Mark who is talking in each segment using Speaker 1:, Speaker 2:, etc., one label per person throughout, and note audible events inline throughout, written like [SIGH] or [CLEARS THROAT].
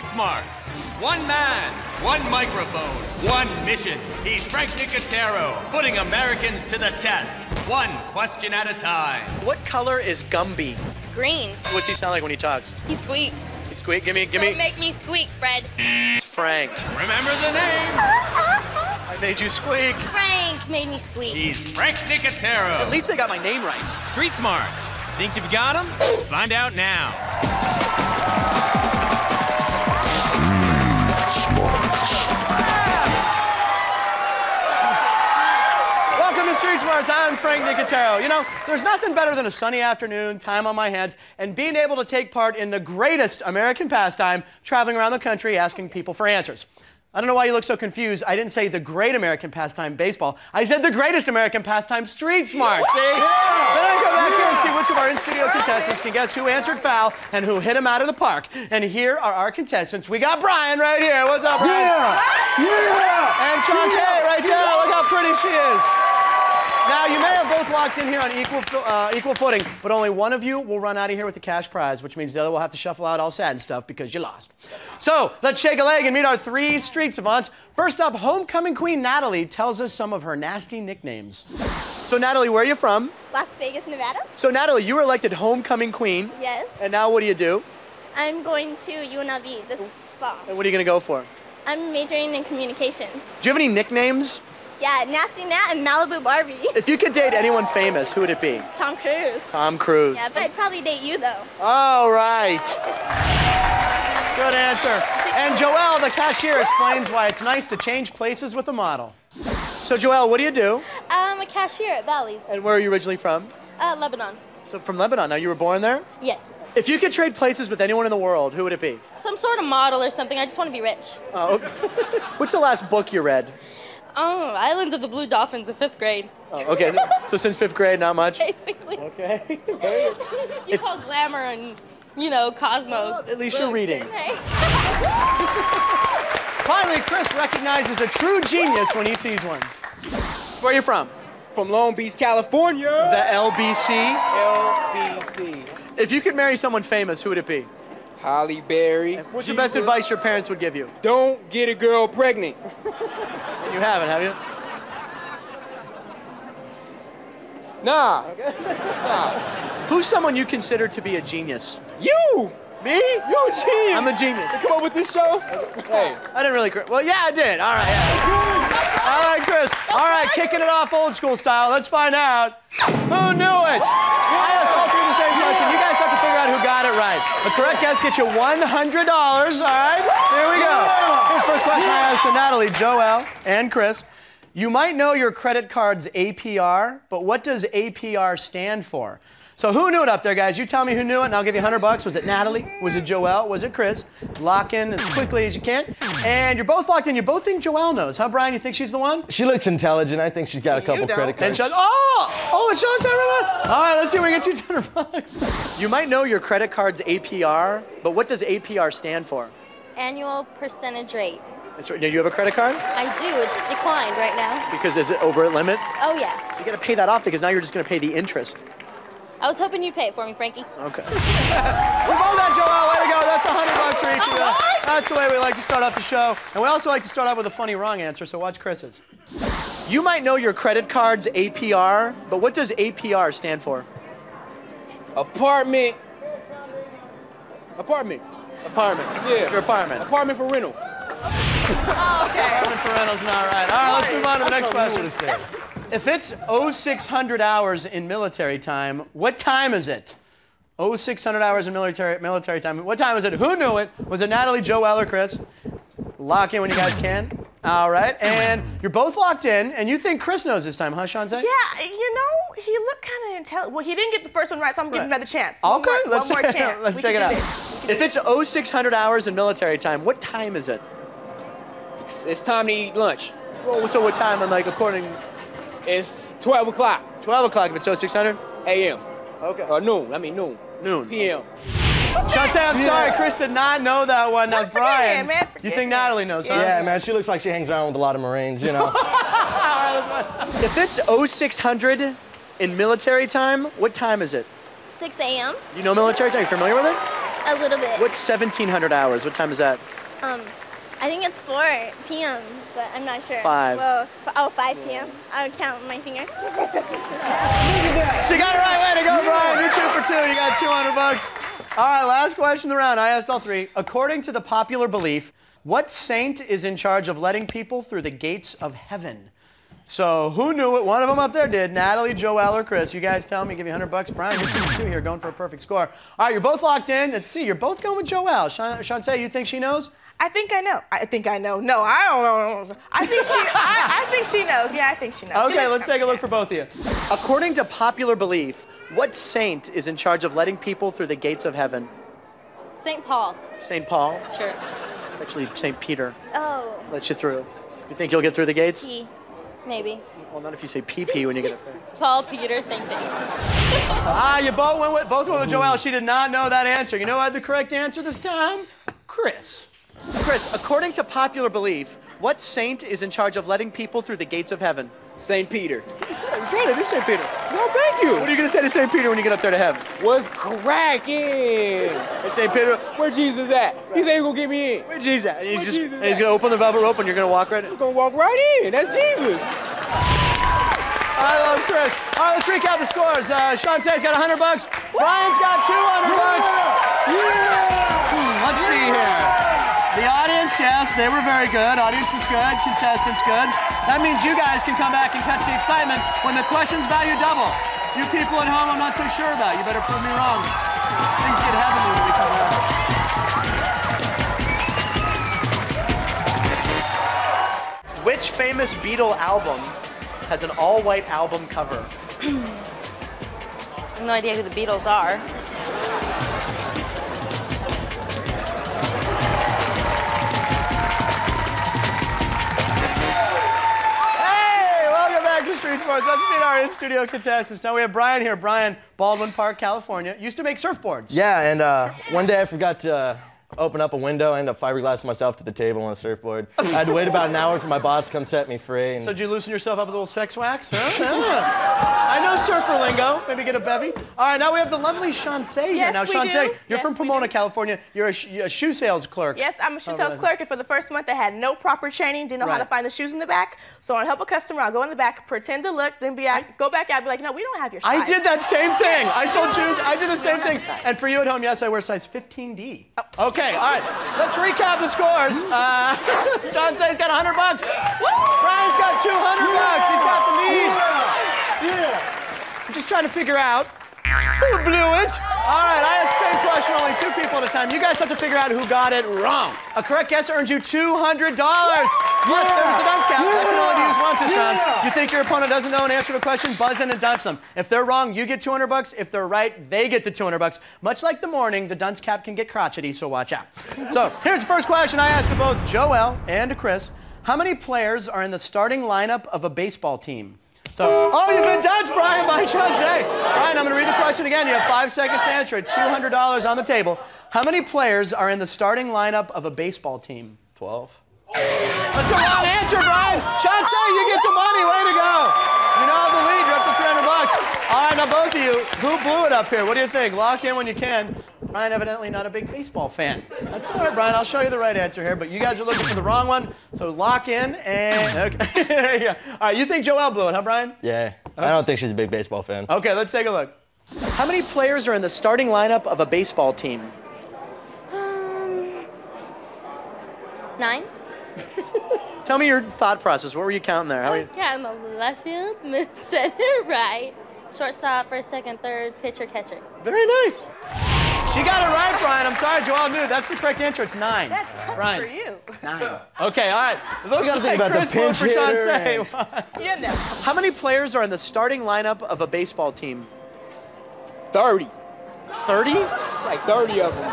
Speaker 1: Street Smarts. One man, one microphone, one mission. He's Frank Nicotero, putting Americans to the test, one question at a time.
Speaker 2: What color is Gumby?
Speaker 3: Green.
Speaker 2: What's he sound like when he talks?
Speaker 3: He squeaks.
Speaker 2: He squeak. Give me, give
Speaker 3: Don't
Speaker 2: me.
Speaker 3: make me squeak, Fred.
Speaker 2: It's Frank.
Speaker 1: Remember the name?
Speaker 2: I made you squeak.
Speaker 3: Frank made me squeak.
Speaker 1: He's Frank Nicotero.
Speaker 2: At least they got my name right.
Speaker 1: Street Smarts. Think you've got him? Find out now.
Speaker 2: To Street Smarts. I'm Frank Nicotero. You know, there's nothing better than a sunny afternoon, time on my hands, and being able to take part in the greatest American pastime, traveling around the country asking people for answers. I don't know why you look so confused. I didn't say the great American pastime, baseball. I said the greatest American pastime, Street Smart. See? Then I go back here and see which of our in-studio contestants can guess who answered foul and who hit him out of the park. And here are our contestants. We got Brian right here. What's up, Brian?
Speaker 4: Yeah! Yeah!
Speaker 2: And Shantae right there. Look how pretty she is. Now, you may have both walked in here on equal, uh, equal footing, but only one of you will run out of here with the cash prize, which means the other will have to shuffle out all sad and stuff because you lost. So, let's shake a leg and meet our three street savants. First up, homecoming queen Natali tells us some of her nasty nicknames. So, Natali, where are you from?
Speaker 5: Las Vegas, Nevada?
Speaker 2: So, Natali, you were elected homecoming queen,
Speaker 5: Yes.
Speaker 2: and now what do you do?
Speaker 5: I'm going to UNLV this fall.
Speaker 2: And what are you going to go for?
Speaker 5: I'm majoring in communication.
Speaker 2: Do you have any nicknames?
Speaker 5: Yeah, Nasty Nat and Malibu Barbie. [LAUGHS]
Speaker 2: If you could date anyone famous, who would it be?
Speaker 5: Tom Cruise.
Speaker 2: Tom Cruise.
Speaker 5: Yeah, but I'd probably date you though.
Speaker 2: All right. Good answer. And Joelle, the cashier, explains why it's nice to change places with a model. So, Joelle, what do you do?
Speaker 3: I'm a cashier at Bally's,
Speaker 2: And where are you originally from?
Speaker 3: uh, Lebanon.
Speaker 2: So, from Lebanon. Now, you were born there?
Speaker 3: Yes.
Speaker 2: If you could trade places with anyone in the world, who would it be?
Speaker 3: Some sort of model or something. I just want to be rich.
Speaker 2: Oh. [LAUGHS] What's the last book you read?
Speaker 3: Oh, Islands of the Blue Dolphins in fifth grade.
Speaker 2: Oh, okay. So, since fifth grade, not much? [LAUGHS]
Speaker 3: Basically.
Speaker 2: Okay. [LAUGHS]
Speaker 3: You call glamour and, you know, Cosmo.
Speaker 2: At least you're reading.
Speaker 3: Hey. [LAUGHS]
Speaker 2: Finally, Chris recognizes a true genius when he sees one. Where are you from?
Speaker 4: From Long Beach, California.
Speaker 2: The LBC.
Speaker 4: LBC.
Speaker 2: If you could marry someone famous, who would it be?
Speaker 4: Halle Berry.
Speaker 2: What's the best advice your parents would give you?
Speaker 4: Don't get a girl pregnant.
Speaker 2: You haven't, have you?
Speaker 4: Nah. [LAUGHS]
Speaker 2: Who's someone you consider to be a genius?
Speaker 4: You.
Speaker 2: Me?
Speaker 4: You a genius.
Speaker 2: I'm a genius.
Speaker 4: Come up with this show. Hey.
Speaker 2: I didn't really. Well, yeah, I did. All right. Yeah. All right, Chris. All right, kicking it off old school style. Let's find out who knew it. I asked all three the same question. You guys have to figure out who got it right. The correct guess gets you $100. All right. Here we go. Here's the first question I asked to Natali, Joel, and Chris. You might know your credit card's APR, but what does APR stand for? So who knew it up there, guys? You tell me who knew it, and I'll give you 100 bucks. Was it Natali? Was it Joelle? Was it Chris? Lock in as quickly as you can. And you're both locked in. You both think Joelle knows, huh, Brian? You think she's the one?
Speaker 6: She looks intelligent. I think she's got a couple credit
Speaker 2: And
Speaker 6: cards.
Speaker 2: Sean, oh, oh, it's Sean's time. All right, let's see if we get you 200 bucks. You might know your credit card's APR, but what does APR stand for?
Speaker 3: Annual percentage rate.
Speaker 2: That's right. Now, you have a credit card?
Speaker 3: I do. It's declined right now.
Speaker 2: Because is it over a limit?
Speaker 3: Oh, yeah.
Speaker 2: You got to pay that off because now you're just going to pay the interest.
Speaker 3: I was hoping you'd pay it for me, Frankie.
Speaker 2: Okay. we both that, Joel. Way to go. That's 100 bucks for each of you. Oh, That's the way we like to start off the show. And we also like to start off with a funny wrong answer, so watch Chris's. You might know your credit card's APR, but what does APR stand for?
Speaker 4: Apartment. Apartment.
Speaker 2: Apartment.
Speaker 4: Yeah.
Speaker 2: Your apartment.
Speaker 4: Apartment for rental. Oh, [LAUGHS] okay.
Speaker 2: Apartment for rental's not right. All right, let's move on to the next question. If it's 0600 hours in military time, what time is it? 0600 hours in military military time. What time is it? Who knew it? Was it Natali, Joel, or Chris? Lock in when you guys can. All right, and you're both locked in, and you think Chris knows this time, huh, Shantae?
Speaker 7: Yeah, you know, he looked kind of intelligent. Well, he didn't get the first one right, so I'm gonna give him another chance. One
Speaker 2: Okay,
Speaker 7: more,
Speaker 2: let's
Speaker 7: one more [LAUGHS]
Speaker 2: check,
Speaker 7: chance.
Speaker 2: let's
Speaker 7: We
Speaker 2: check it out.
Speaker 7: do.
Speaker 2: If it's 0600 hours in military time, what time is it?
Speaker 4: It's, it's time to eat lunch.
Speaker 2: Well, so what time? I'm like according
Speaker 4: It's 12 o'clock
Speaker 2: 12 o'clock if it's 0600.
Speaker 4: a.m.
Speaker 2: Okay.
Speaker 4: Or noon. I mean noon.
Speaker 2: Noon.
Speaker 4: P.m.
Speaker 2: Shantae, I'm sorry, Chris did not know that one. Now,
Speaker 7: Don't forget
Speaker 2: Brian,
Speaker 7: it, man.
Speaker 2: you think
Speaker 7: it.
Speaker 2: Natali knows, huh?
Speaker 6: Yeah, man, she looks like she hangs around with a lot of Marines, you know. [LAUGHS]
Speaker 2: If it's 0600 in military time, what time is it?
Speaker 5: 6 a.m.
Speaker 2: You know military time? Are you familiar with it?
Speaker 5: A little bit.
Speaker 2: What's 1700 hours? What time is that?
Speaker 5: Um, I think it's 4 p.m., but I'm not sure.
Speaker 2: Five.
Speaker 5: Well, oh, 5 p.m. I would count my fingers.
Speaker 2: She got it right. Way to go, Brian. You're two for two. You got 200 bucks. All right, last question of the round. I asked all three. According to the popular belief, what saint is in charge of letting people through the gates of heaven? So who knew it? One of them up there did. Natali, Joel, or Chris. You guys tell me. Give you 100 bucks. Brian, you're two two here, going for a perfect score. All right, you're both locked in. Let's see. You're both going with Joel. Sean, Sean say you think she knows?
Speaker 7: I think I know. I think I know. No, I don't know. I think she. I, I think she knows. Yeah, I think she knows.
Speaker 2: Okay,
Speaker 7: just-
Speaker 2: let's take a look for both of you. According to popular belief, what saint is in charge of letting people through the gates of heaven?
Speaker 3: St. Paul.
Speaker 2: St. Paul?
Speaker 3: Sure.
Speaker 2: It's actually St. Peter
Speaker 5: Oh,
Speaker 2: lets you through. You think you'll get through the gates?
Speaker 3: P. Maybe.
Speaker 2: Well, not if you say PP when you get up there. [LAUGHS]
Speaker 3: Paul, Peter, same thing. [LAUGHS]
Speaker 2: Ah, you both went with both went with Joelle. She did not know that answer. You know what the correct answer this time? Chris. Chris, according to popular belief, what saint is in charge of letting people through the gates of heaven?
Speaker 4: St. Peter.
Speaker 2: I'm trying to do St. Peter.
Speaker 4: No, thank you.
Speaker 2: What are you gonna say to St. Peter when you get up there to heaven?
Speaker 4: What's cracking?
Speaker 2: St. Peter,
Speaker 4: Where Jesus at? He said he gonna get me in.
Speaker 2: Where Jesus at? And he's
Speaker 4: Where's
Speaker 2: just
Speaker 4: Jesus
Speaker 2: and he's gonna open the velvet rope and you're gonna walk right in.
Speaker 4: He's gonna walk right in. That's Jesus.
Speaker 2: I love Chris. All right, let's recap the scores. Uh, Sean Say's got 100 bucks. Brian's got 200 bucks. Hmm, let's see here. The audience, yes, they were very good. Audience was good. Contestants good. That means you guys can come back and catch the excitement when the questions value double. You people at home, I'm not so sure about. You better prove me wrong. Things get heavenly when we come back. Which famous Beatle album has an all-white album cover? [CLEARS THROAT]
Speaker 3: No idea who the Beatles are.
Speaker 2: Street Smarts. Let's meet our in-studio contestants. Now we have Brian here. Brian, Baldwin Park, California. Used to make surfboards.
Speaker 6: Yeah, and uh, one day I forgot to uh, open up a window. I ended up fiberglassing myself to the table on a surfboard. I had to wait about an hour for my boss to come set me free. And
Speaker 2: So did you loosen yourself up with a little sex wax? Huh? [LAUGHS] Yeah. I know surfer lingo. Maybe get a bevy. All right, now we have the lovely Shawncae here.
Speaker 7: Yes,
Speaker 2: now,
Speaker 7: we
Speaker 2: Shawncae,
Speaker 7: do.
Speaker 2: you're
Speaker 7: Yes,
Speaker 2: from Pomona. California. You're a, sh- a shoe sales clerk.
Speaker 7: Yes, I'm a shoe
Speaker 2: Oh,
Speaker 7: sales
Speaker 2: right.
Speaker 7: clerk, and for the first month, I had no proper training, didn't know how to find the shoes in the back. So I'll help a customer. I'll go in the back, pretend to look, then be out, go back out, be like, no, we don't have your size.
Speaker 2: I did that same thing. I sold [LAUGHS] shoes. I did the same thing. And for you at home, yes, I wear size 15D. Okay, all right. Let's recap the scores. Uh, [LAUGHS] Sean Say's got 100 bucks. Brian's got 200 bucks. He's got the lead. Yeah. I'm just trying to figure out who blew it. All right, I have the same question, only two people at a time. You guys have to figure out who got it wrong. A correct guess earns you $200. Plus, there's the dunce cap. That can only be used once. You think your opponent doesn't know an answer to a question, buzz in and dunce them. If they're wrong, you get 200 bucks. If they're right, they get the 200 bucks. Much like the morning, the dunce cap can get crotchety, so watch out. So here's the first question I asked to both Joel and to Chris. How many players are in the starting lineup of a baseball team? So, oh, you've been dunced, Brian, by Shantae. All right, I'm going to read the question again. You have five seconds to answer it. $200 on the table. How many players are in the starting lineup of a baseball team?
Speaker 6: 12.
Speaker 2: That's a wrong answer, Brian. Shantae, you get the money. Way to go. You now have the lead. You're up to 300 bucks. All right, now both of you, who blew it up here? What do you think? Lock in when you can. Brian, evidently not a big baseball fan. That's all right, Brian. I'll show you the right answer here, but you guys are looking for the wrong one. So lock in and [LAUGHS] okay. there you go. All right, you think Joel blew it, huh, Brian?
Speaker 6: Yeah. I don't think she's a big baseball fan.
Speaker 2: Okay, let's take a look. How many players are in the starting lineup of a baseball team?
Speaker 3: Um, nine.
Speaker 2: Tell me your thought process. What were you counting there? How many?
Speaker 3: Cat in the left field, [LAUGHS] mid center, right, shortstop, first, second, third, pitcher, catcher.
Speaker 2: Very nice. She got it right, Brian. I'm sorry, Joel knew. That's the correct answer. It's nine.
Speaker 7: That's tough
Speaker 2: Brian.
Speaker 7: for you.
Speaker 2: Nine. Okay, all right. It looks
Speaker 6: gotta
Speaker 2: like
Speaker 6: think about the
Speaker 2: Chris blew it
Speaker 6: pinch
Speaker 2: for Sean Say.
Speaker 7: You know.
Speaker 2: How many players are in the starting lineup of a baseball team?
Speaker 4: 30.
Speaker 2: 30?
Speaker 4: Like 30 of them.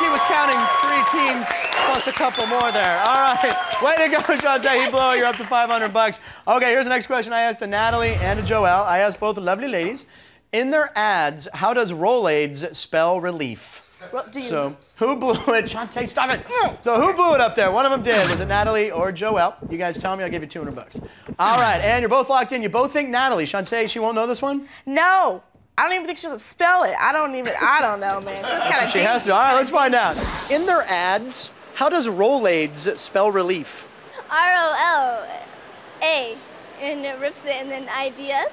Speaker 2: He was counting three teams plus a couple more there. All right. [LAUGHS] Way to go, Say. He blew. You're up to 500 bucks. Okay, here's the next question I asked to Natali and to Joelle. I asked both lovely ladies. In their ads, how does Rolaids spell relief?
Speaker 7: Well, do you?
Speaker 2: So who blew it? Shantae, stop it. Mm. So who blew it up there? One of them did. Was it Natali or Joelle? You guys tell me. I'll give you 200 bucks. All right, and you're both locked in. You both think Natali. Shantae, she won't know this one?
Speaker 7: no. I don't even think she'll spell it. I don't even. I don't know, man. She's kind of.
Speaker 2: She has to. All right, let's find out. In their ads, how does Rolaids spell relief?
Speaker 5: R O L A, and it rips it, and then I D S.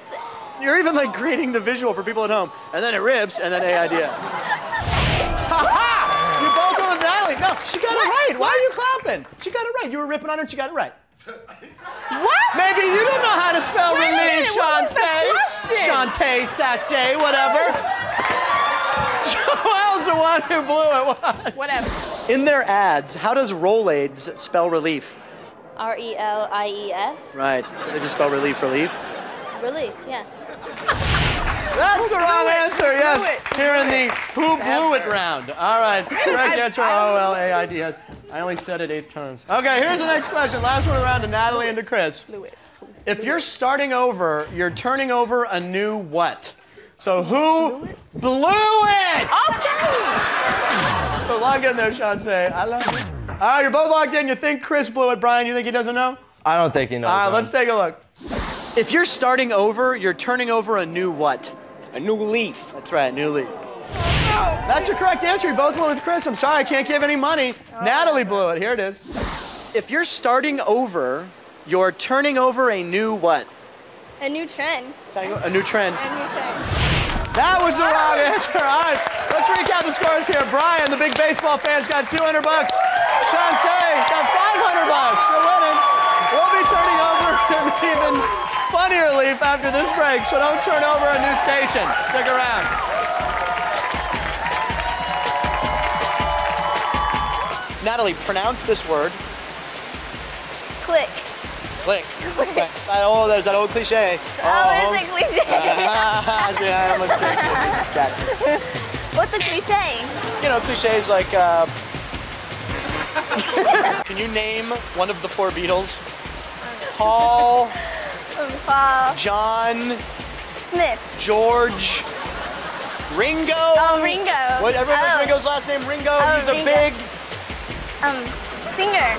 Speaker 2: You're even like creating the visual for people at home, and then it rips, and then AIDS. [LAUGHS] Ha ha! You both go with Natali. No, she got it right. Why are you clapping? She got it right. You were ripping on her. She got it right.
Speaker 7: What?
Speaker 2: Maybe you don't know how to spell
Speaker 7: Wait a
Speaker 2: relief,
Speaker 7: what
Speaker 2: Shantae. Shantae, sachet, whatever. [LAUGHS] Joelle's the one who blew it. What?
Speaker 7: Whatever.
Speaker 2: In their ads, how does Rolaids spell relief?
Speaker 3: R E L I E F.
Speaker 2: Right. They just spell relief, relief.
Speaker 3: Relief, yeah.
Speaker 2: That's the wrong
Speaker 7: it?
Speaker 2: answer,
Speaker 7: Who
Speaker 2: yes.
Speaker 7: blew it? Who
Speaker 2: Here in
Speaker 7: blew
Speaker 2: the? Who Blew It round. All right. Correct [LAUGHS] answer,
Speaker 7: I-
Speaker 2: O L A I D S. I only said it eight times. Okay, here's the next question. Last one around to Natali and to Chris.
Speaker 7: Blew it.
Speaker 2: If you're starting over, you're turning over a new what? So who blew it?
Speaker 7: Okay.
Speaker 2: So log in there, Sean. Say, I love you. All right, you're both logged in. You think Chris blew it, Brian? You think he doesn't know?
Speaker 6: I don't think he knows.
Speaker 2: All right,
Speaker 6: Brian.
Speaker 2: let's take a look. If you're starting over, you're turning over a new what?
Speaker 4: A new leaf.
Speaker 2: That's right, a new leaf. That's your correct answer. You both went with Chris. I'm sorry, I can't give any money. Natali blew it. Here it is. If you're starting over, you're turning over a new what?
Speaker 5: A new trend.
Speaker 2: A new trend.
Speaker 5: A new trend.
Speaker 2: That was the wrong answer. All right, let's recap the scores here. Brian, the big baseball fans, got 200 bucks. Sean Say got 500 bucks for winning. We'll be turning over [LAUGHS] an even funnier leaf after this break, so don't turn over a new station. Stick around. Natalie, pronounce this word.
Speaker 5: Click.
Speaker 2: Click. [LAUGHS] That old, there's that old cliche.
Speaker 5: Oh, it's a cliche.
Speaker 2: See, I almost tricked you.
Speaker 5: What's a cliche?
Speaker 2: you know, cliches like. Uh... [LAUGHS] Can you name one of the four Beatles? Paul,
Speaker 5: Um, Paul
Speaker 2: John,
Speaker 5: Smith.
Speaker 2: George, Ringo.
Speaker 5: Oh, Ringo.
Speaker 2: What? Everyone knows
Speaker 5: Oh.
Speaker 2: Ringo's last name. Ringo.
Speaker 5: Oh,
Speaker 2: He's a
Speaker 5: Ringo.
Speaker 2: big.
Speaker 5: Um, singer.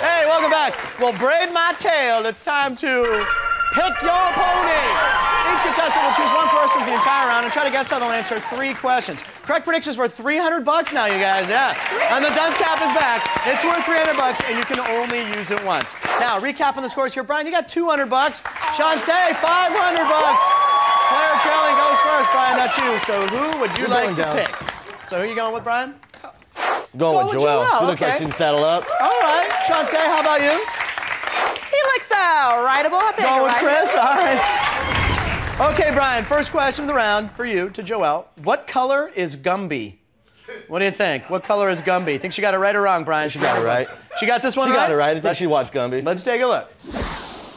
Speaker 2: Hey, welcome back. Well, braid my tail. It's time to pick your pony. Each contestant will choose one person for the entire round and try to guess how they'll answer three questions. Correct predictions worth 300 bucks now, you guys. Yeah. And the dunce cap is back. It's worth 300 bucks, and you can only use it once. Now, recapping the scores here. Brian, you got 200 bucks. Sean Say, 500 bucks. Player trailing goes first. Brian, that's you. So who would you
Speaker 6: You're
Speaker 2: like to
Speaker 6: down.
Speaker 2: pick? So who are you going with, Brian?
Speaker 6: Going
Speaker 2: Go
Speaker 6: with
Speaker 2: with
Speaker 6: Joelle.
Speaker 2: Joelle,
Speaker 6: She looks like she can saddle up.
Speaker 2: All right. Sean Say, how about you?
Speaker 7: He looks uh, writable. I think.
Speaker 2: Going with? Chris? All right. Okay, Brian, first question of the round for you to Joelle. What color is Gumby? What do you think? What color is Gumby? Think she got it right or wrong, Brian? She
Speaker 6: got it right.
Speaker 2: She got this one
Speaker 6: She
Speaker 2: right?
Speaker 6: got it right. I think
Speaker 2: Let's,
Speaker 6: she watched Gumby.
Speaker 2: let's take a look.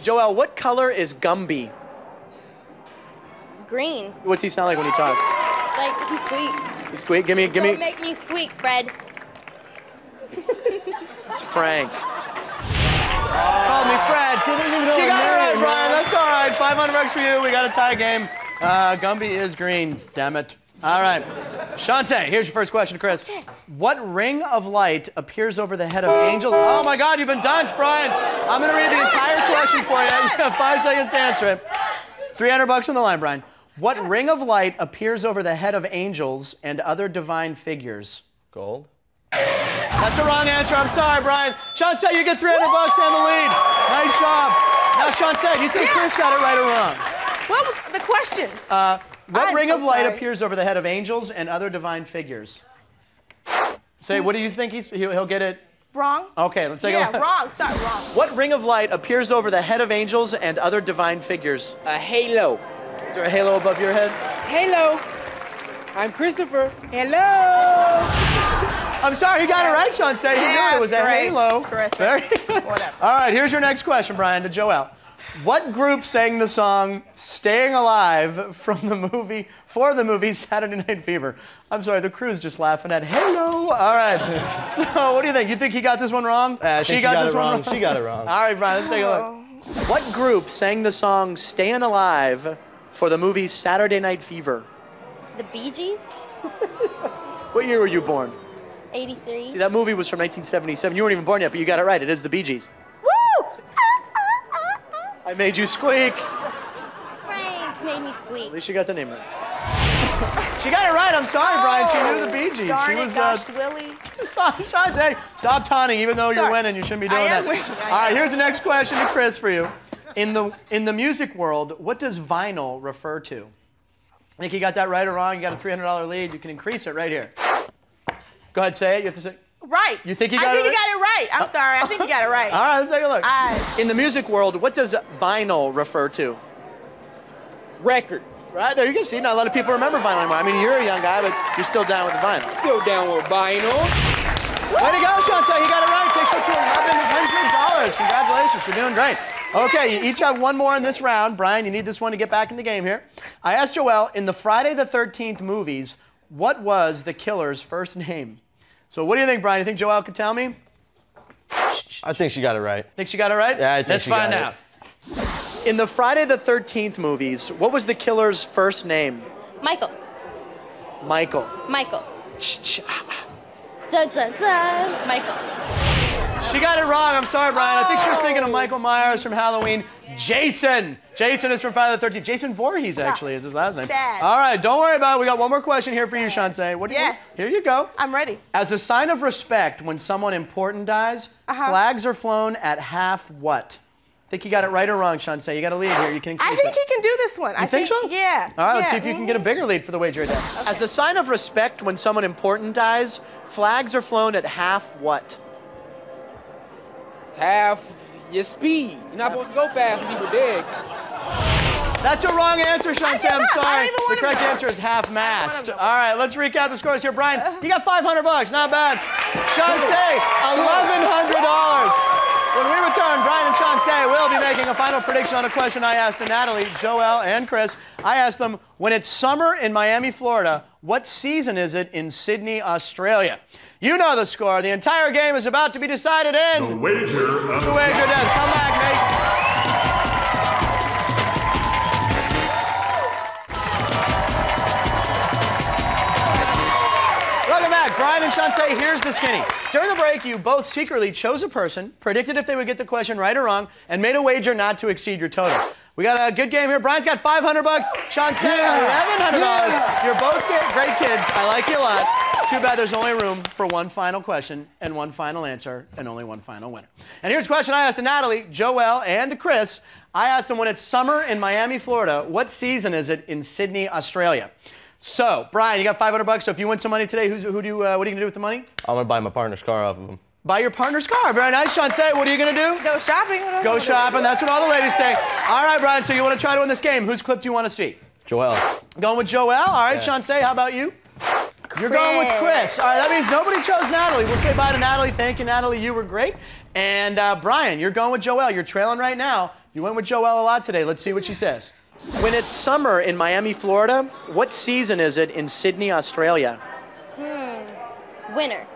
Speaker 2: Joelle, what color is Gumby?
Speaker 3: Green.
Speaker 2: What's he sound like when he talks?
Speaker 3: Like he squeaks.
Speaker 2: He's Squeak, give me, give
Speaker 3: Don't
Speaker 2: me.
Speaker 3: make me squeak, Fred.
Speaker 2: It's Frank. Called me Fred. She got it right, Brian. That's all right. 500 bucks for you. We got a tie game. Uh, Gumby is green. Damn it. All right. Shantae, here's your first question, Chris. What ring of light appears over the head of angels? Oh my God, you've been dunced, Brian. I'm gonna read the entire question for you. You [LAUGHS] have five seconds to answer it. 300 bucks on the line, Brian. What ring of light appears over the head of angels and other divine figures?
Speaker 6: Gold.
Speaker 2: That's the wrong answer. I'm sorry, Brian. Sean said you get 300 bucks and the lead. Nice job. Now, Sean said, do you think Chris got it right or wrong?
Speaker 7: What was the question?
Speaker 2: Uh, what
Speaker 7: I'm
Speaker 2: ring
Speaker 7: so
Speaker 2: of light
Speaker 7: sorry.
Speaker 2: appears over the head of angels and other divine figures? Say, what do you think he's, he'll, he'll get it?
Speaker 7: wrong.
Speaker 2: Okay, let's take a look.
Speaker 7: yeah, wrong. Sorry, wrong.
Speaker 2: What ring of light appears over the head of angels and other divine figures?
Speaker 4: A halo.
Speaker 2: Is there a halo above your head?
Speaker 4: Halo. I'm Christopher. Hello. [LAUGHS]
Speaker 2: I'm sorry, he got it right, Sean said. He knew
Speaker 7: Yeah,
Speaker 2: it was a
Speaker 7: great.
Speaker 2: halo.
Speaker 7: Terrific.
Speaker 2: Very good. [LAUGHS]
Speaker 7: Whatever.
Speaker 2: All right, here's your next question, Brian, to Joel. What group sang the song "Staying Alive" from the movie for the movie Saturday Night Fever? I'm sorry, the crew's just laughing at "Hello." All right. [LAUGHS] So, what do you think? You think he got this one wrong?
Speaker 6: Uh, I think she got
Speaker 2: this
Speaker 6: it
Speaker 2: one
Speaker 6: wrong. She got it wrong.
Speaker 2: All right, Brian, let's take a look. What group sang the song "Staying Alive" for the movie Saturday Night Fever?
Speaker 3: The Bee Gees. [LAUGHS]
Speaker 2: What year were you born?
Speaker 3: 83.
Speaker 2: See, that movie was from 1977. You weren't even born yet, but you got it right. It is the Bee Gees. Woo! [LAUGHS] I made you squeak.
Speaker 3: Frank made me squeak.
Speaker 2: At least you got the name right. she got it right. I'm sorry, Brian. She knew the Bee Gees.
Speaker 7: Darn
Speaker 2: she
Speaker 7: it,
Speaker 2: was
Speaker 7: gosh,
Speaker 2: uh,
Speaker 7: Willie. [LAUGHS]
Speaker 2: Shantae, stop taunting, even though you're winning. You shouldn't be doing that. All right, here's the next question to Chris for you. In the in the music world, what does vinyl refer to? I think you got that right or wrong. You got a $300 lead. You can increase it right here. Go ahead, say it. You have to say.
Speaker 7: Right.
Speaker 2: You think you got I
Speaker 7: think
Speaker 2: it
Speaker 7: you got it right. I'm uh, sorry. I think you got it right. [LAUGHS]
Speaker 2: All right, let's take a look.
Speaker 7: I-
Speaker 2: In the music world, what does vinyl refer to?
Speaker 4: Record.
Speaker 2: Right there, you can see. Not a lot of people remember vinyl anymore. I mean, you're a young guy, but you're still down with the vinyl.
Speaker 4: Still down with vinyl.
Speaker 2: Way to go, Chantal. You got it right. Takes you to $1,100. Congratulations. You're doing great. Okay, you each have one more in this round. Brian, you need this one to get back in the game here. I asked Joel, in the Friday the 13th movies, what was the killer's first name? So what do you think, Brian? You think Joel could tell me?
Speaker 6: I think she got it right.
Speaker 2: Think she got it right?
Speaker 6: Yeah, I think
Speaker 2: Let's
Speaker 6: she got
Speaker 2: find
Speaker 6: it.
Speaker 2: out. In the Friday the 13th movies, what was the killer's first name?
Speaker 3: Michael.
Speaker 2: Michael.
Speaker 3: Michael. Ah, ah. Dun dun dun. Michael.
Speaker 2: She got it wrong. I'm sorry, Brian. I think she was thinking of Michael Myers from Halloween. Jason. Jason is from Friday the 13th. Jason Voorhees, actually, is his last name.
Speaker 7: Sad.
Speaker 2: All right, don't worry about it. We got one more question here for you, Shantae. What do you
Speaker 7: Yes.
Speaker 2: Here you go.
Speaker 7: I'm ready.
Speaker 2: As a sign of respect when someone important dies,
Speaker 7: Uh-huh.
Speaker 2: flags are flown at half what? I Think you got it right or wrong, Shantae? You got a lead here. You can
Speaker 7: I think
Speaker 2: it.
Speaker 7: he can do this one. I
Speaker 2: You think, so?
Speaker 7: Yeah.
Speaker 2: All right, let's see if you can get a
Speaker 7: mhm.
Speaker 2: bigger lead for the wager today. As a sign of respect when someone important dies, flags are flown at half what?
Speaker 4: Half your speed. You're not supposed to go fast when people dead.
Speaker 2: That's a wrong answer,
Speaker 7: I
Speaker 2: Shantae. I'm
Speaker 7: not. I
Speaker 2: sorry.
Speaker 7: don't even
Speaker 2: The correct
Speaker 7: know.
Speaker 2: answer is half mast. All right, let's recap the scores here. Brian, you got 500 bucks. Not bad. Shantae, $1,100. When we return, Brian and Shantae will be making a final prediction on a question I asked to Natali, Joel, and Chris. I asked them, when it's summer in Miami, Florida, what season is it in Sydney, Australia? You know the score. The entire game is about to be decided in.
Speaker 8: The wager of
Speaker 2: The wager. Come back, back. Brian and Shantae, here's the skinny. During the break, you both secretly chose a person, predicted if they would get the question right or wrong, and made a wager not to exceed your total. We got a good game here. Brian's got 500 bucks. Shantae, $1,100. You're both great kids. I like you a lot. Too bad there's only room for one final question and one final answer and only one final winner. And here's a question I asked to Natali, Joel, and to Chris. I asked them when it's summer in Miami, Florida, what season is it in Sydney, Australia? So, Brian, you got 500 bucks. So if you win some money today, who's, who do you, uh, what are you gonna do with the money?
Speaker 6: I'm gonna buy my partner's car off of him.
Speaker 2: Buy your partner's car. Very nice, Shantae. What are you gonna do?
Speaker 7: Go shopping.
Speaker 2: Go
Speaker 7: am I doing?
Speaker 2: shopping. That's what all the ladies say. All right, Brian. So you want to try to win this game? Whose clip do you want to see?
Speaker 6: Joel.
Speaker 2: Going with Joel. All right,
Speaker 6: Yeah.
Speaker 2: Shantae. How about you? You're going with Chris. All right, that means nobody chose Natali. We'll say bye to Natali. Thank you, Natali. You were great. And uh, Brian, you're going with Joel. You're trailing right now. You went with Joel a lot today. Let's see what she says. When it's summer in Miami, Florida, what season is it in Sydney, Australia?
Speaker 3: Winner.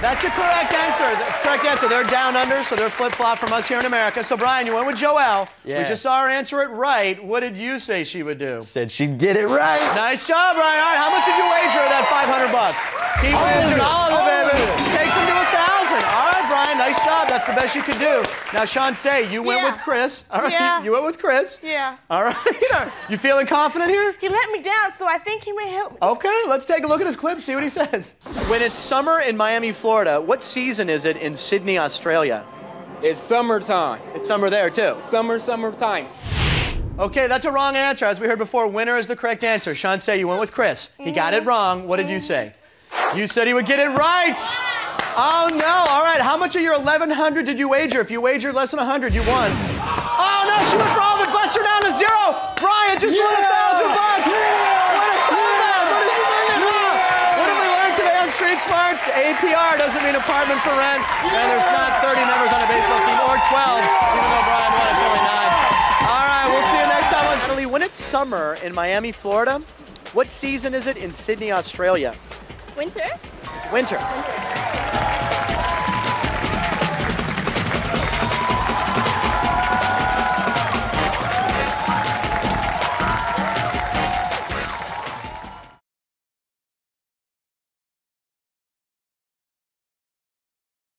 Speaker 2: That's a correct answer. The correct answer. They're down under, so they're flip flop from us here in America. So Brian, you went with Joel. We just saw her answer it right. What did you say she would do?
Speaker 6: Said she'd get it right.
Speaker 2: Nice job, Brian. All right, how much did you wager that 500 bucks? He wagered all of it, baby. Takes him to a thousand. All right, Brian. Nice job. That's the best you could do. Now, Sean, say you went
Speaker 7: Yeah.
Speaker 2: with Chris. All right,
Speaker 7: Yeah.
Speaker 2: you went with Chris.
Speaker 7: Yeah.
Speaker 2: All right. [LAUGHS] you [LAUGHS] feeling confident here?
Speaker 7: He let me down, so I think he may help me.
Speaker 2: Okay, let's take a look at his clip, see what he says. When it's summer in Miami, Florida, what season is it in Sydney, Australia?
Speaker 4: It's summertime.
Speaker 2: It's summer there, too.
Speaker 4: Summer, summertime.
Speaker 2: Okay, that's a wrong answer. As we heard before, winner is the correct answer. Sean say you went with Chris. He got it mm-hmm. wrong. What did you mm-hmm. say? You said he would get it right. Oh no! All right, how much of your 1100 did you wager? If you wagered less than 100, you won. Oh no! She went for all of it. Buster down to zero. Brian just won a thousand bucks. What a comeback! What did you bring it home? What did we learn today on Street Smarts? APR doesn't mean apartment for rent, and there's not 30 members on a baseball team or 12, even though Brian won. It's only nine. All right, we'll see you next time on Natali. When it's summer in Miami, Florida, what season is it in Sydney, Australia?
Speaker 5: Winter?
Speaker 2: Winter.
Speaker 5: Winter.